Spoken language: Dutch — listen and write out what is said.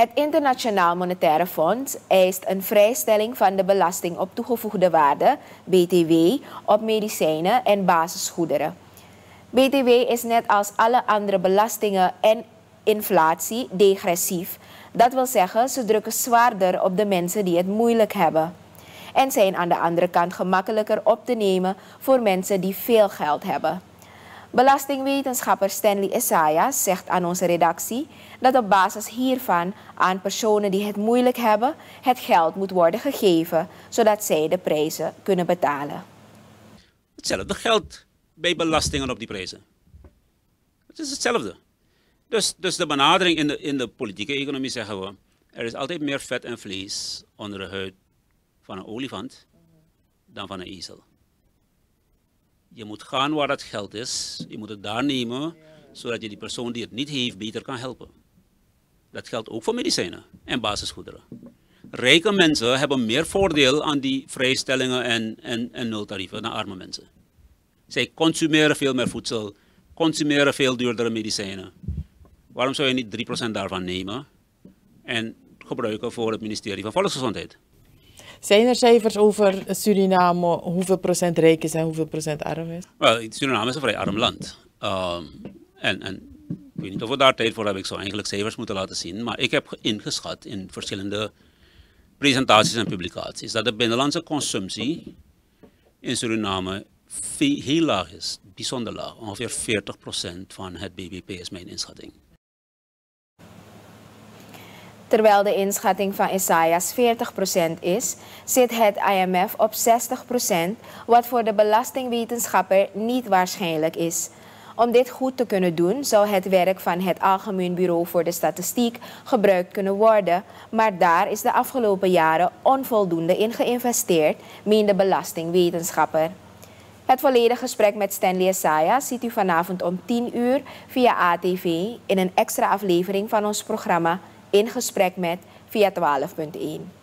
Het Internationaal Monetaire Fonds eist een vrijstelling van de belasting op toegevoegde waarde, BTW, op medicijnen en basisgoederen. BTW is net als alle andere belastingen en inflatie degressief. Dat wil zeggen, ze drukken zwaarder op de mensen die het moeilijk hebben. En zijn aan de andere kant gemakkelijker op te nemen voor mensen die veel geld hebben. Belastingwetenschapper Stanley Isaiah zegt aan onze redactie dat op basis hiervan aan personen die het moeilijk hebben het geld moet worden gegeven, zodat zij de prijzen kunnen betalen. Hetzelfde geldt bij belastingen op die prijzen. Het is hetzelfde. Dus, dus de benadering in de, in de politieke economie zeggen we, er is altijd meer vet en vlees onder de huid van een olifant dan van een ezel. Je moet gaan waar dat geld is, je moet het daar nemen, zodat je die persoon die het niet heeft beter kan helpen. Dat geldt ook voor medicijnen en basisgoederen. Rijke mensen hebben meer voordeel aan die vrijstellingen en, en, en nultarieven dan arme mensen. Zij consumeren veel meer voedsel, consumeren veel duurdere medicijnen. Waarom zou je niet 3% daarvan nemen en gebruiken voor het ministerie van Volksgezondheid? Zijn er cijfers over Suriname, hoeveel procent rijk is en hoeveel procent arm is? Wel, Suriname is een vrij arm land. Um, en, en ik weet niet of we daar tijd voor hebben, ik zou eigenlijk cijfers moeten laten zien. Maar ik heb ingeschat in verschillende presentaties en publicaties dat de binnenlandse consumptie in Suriname heel laag is, bijzonder laag. Ongeveer 40% van het BBP is mijn inschatting. Terwijl de inschatting van Isaias 40% is, zit het IMF op 60%, wat voor de belastingwetenschapper niet waarschijnlijk is. Om dit goed te kunnen doen, zou het werk van het Algemeen Bureau voor de Statistiek gebruikt kunnen worden, maar daar is de afgelopen jaren onvoldoende in geïnvesteerd, meende belastingwetenschapper. Het volledige gesprek met Stanley Isaiah ziet u vanavond om 10 uur via ATV in een extra aflevering van ons programma in gesprek met via 12.1.